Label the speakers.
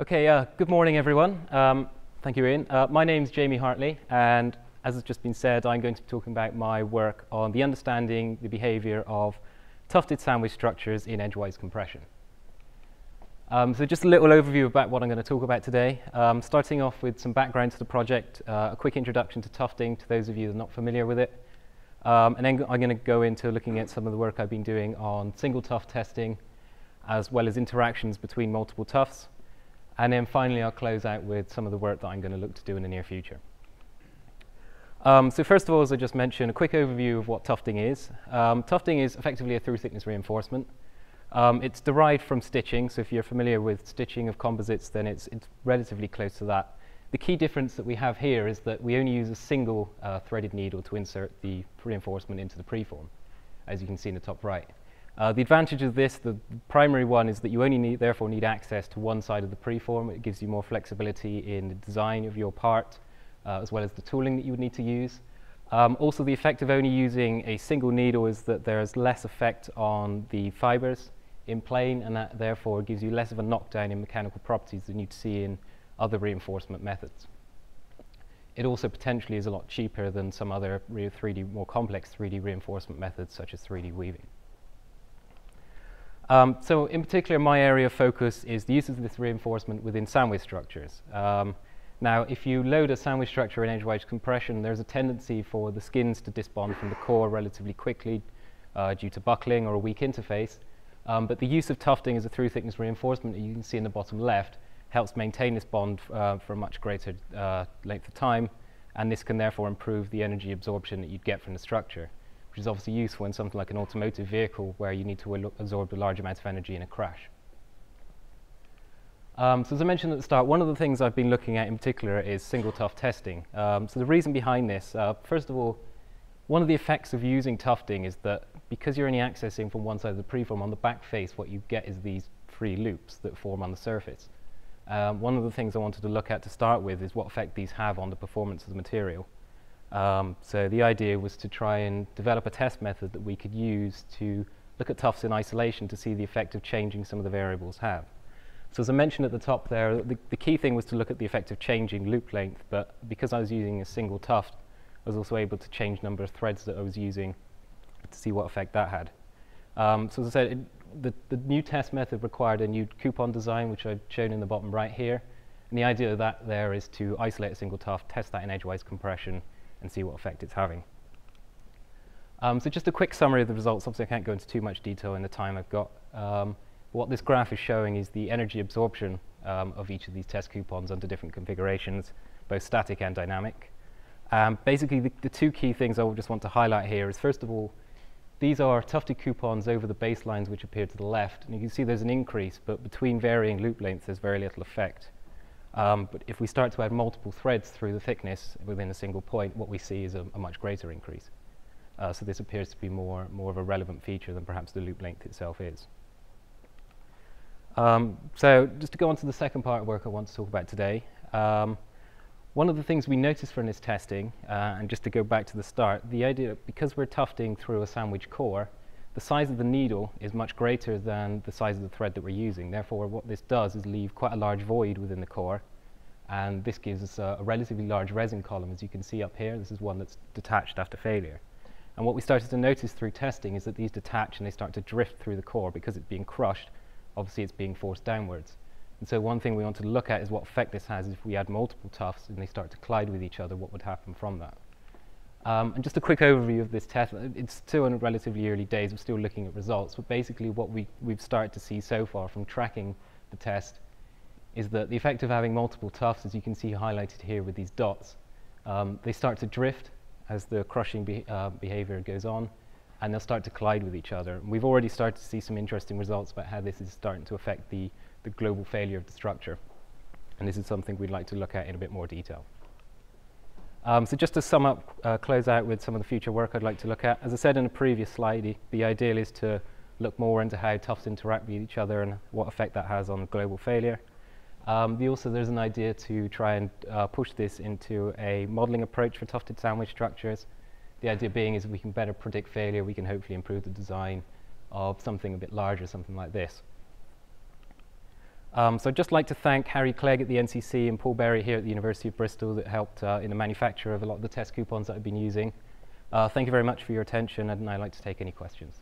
Speaker 1: Okay, uh, good morning, everyone. Um, thank you, Ian. Uh, my name's Jamie Hartley, and as has just been said, I'm going to be talking about my work on the understanding the behavior of tufted sandwich structures in edgewise compression. Um, so just a little overview about what I'm going to talk about today. Um, starting off with some background to the project, uh, a quick introduction to tufting to those of you that are not familiar with it. Um, and then I'm going to go into looking at some of the work I've been doing on single tuft testing, as well as interactions between multiple tufts. And then finally, I'll close out with some of the work that I'm going to look to do in the near future. Um, so first of all, as I just mentioned, a quick overview of what tufting is. Um, tufting is effectively a through thickness reinforcement. Um, it's derived from stitching, so if you're familiar with stitching of composites, then it's, it's relatively close to that. The key difference that we have here is that we only use a single uh, threaded needle to insert the reinforcement into the preform, as you can see in the top right. Uh, the advantage of this, the primary one, is that you only need, therefore need access to one side of the preform. It gives you more flexibility in the design of your part, uh, as well as the tooling that you would need to use. Um, also, the effect of only using a single needle is that there's less effect on the fibers in plane, and that therefore gives you less of a knockdown in mechanical properties than you'd see in other reinforcement methods. It also potentially is a lot cheaper than some other 3D, more complex 3D reinforcement methods such as 3D weaving. Um, so in particular, my area of focus is the use of this reinforcement within sandwich structures. Um, now, if you load a sandwich structure in edgewise compression, there's a tendency for the skins to disbond from the core relatively quickly uh, due to buckling or a weak interface. Um, but the use of tufting as a through thickness reinforcement, you can see in the bottom left, helps maintain this bond uh, for a much greater uh, length of time, and this can therefore improve the energy absorption that you'd get from the structure, which is obviously useful in something like an automotive vehicle where you need to absorb a large amount of energy in a crash. Um, so as I mentioned at the start, one of the things I've been looking at in particular is single tuft testing. Um, so the reason behind this, uh, first of all, one of the effects of using tufting is that because you're only accessing from one side of the preform, on the back face what you get is these free loops that form on the surface. Um, one of the things I wanted to look at to start with is what effect these have on the performance of the material. Um, so the idea was to try and develop a test method that we could use to look at tufts in isolation to see the effect of changing some of the variables have. So as I mentioned at the top there, the, the, key thing was to look at the effect of changing loop length, but because I was using a single tuft, I was also able to change number of threads that I was using to see what effect that had. Um, so as I said, it, the, the new test method required a new coupon design, which I've shown in the bottom right here. And the idea of that there is to isolate a single tuft, test that in edgewise compression, and see what effect it's having. Um, so just a quick summary of the results. Obviously, I can't go into too much detail in the time I've got. Um, what this graph is showing is the energy absorption um, of each of these test coupons under different configurations, both static and dynamic. Um, basically, the, the, two key things I just want to highlight here is, first of all, these are tufted coupons over the baselines which appear to the left. And you can see there's an increase, but between varying loop lengths, there's very little effect. Um, but if we start to add multiple threads through the thickness within a single point, what we see is a, a much greater increase. Uh, so this appears to be more, more of a relevant feature than perhaps the loop length itself is. Um, so just to go on to the second part of work I want to talk about today. Um, one of the things we noticed from this testing, uh, and just to go back to the start, the idea because we're tufting through a sandwich core, the size of the needle is much greater than the size of the thread that we're using. Therefore, what this does is leave quite a large void within the core, and this gives us a, a relatively large resin column, as you can see up here. This is one that's detached after failure. And what we started to notice through testing is that these detach and they start to drift through the core because it's being crushed obviously it's being forced downwards. And so one thing we want to look at is what effect this has if we add multiple tufts and they start to collide with each other, what would happen from that. Um, and just a quick overview of this test. It's still in relatively early days. We're still looking at results. But basically what we, we've started to see so far from tracking the test is that the effect of having multiple tufts, as you can see highlighted here with these dots, um, they start to drift as the crushing be uh, behavior goes on and they'll start to collide with each other. And we've already started to see some interesting results about how this is starting to affect the, the global failure of the structure. And this is something we'd like to look at in a bit more detail. Um, so just to sum up, uh, close out with some of the future work I'd like to look at. As I said in a previous slide, the, ideal is to look more into how tufts interact with each other and what effect that has on global failure. Um, the also, there's an idea to try and uh, push this into a modeling approach for tufted sandwich structures the idea being is we can better predict failure, we can hopefully improve the design of something a bit larger, something like this. Um, so I'd just like to thank Harry Clegg at the NCC and Paul Berry here at the University of Bristol that helped uh, in the manufacture of a lot of the test coupons that I've been using. Uh, thank you very much for your attention, and I'd like to take any questions.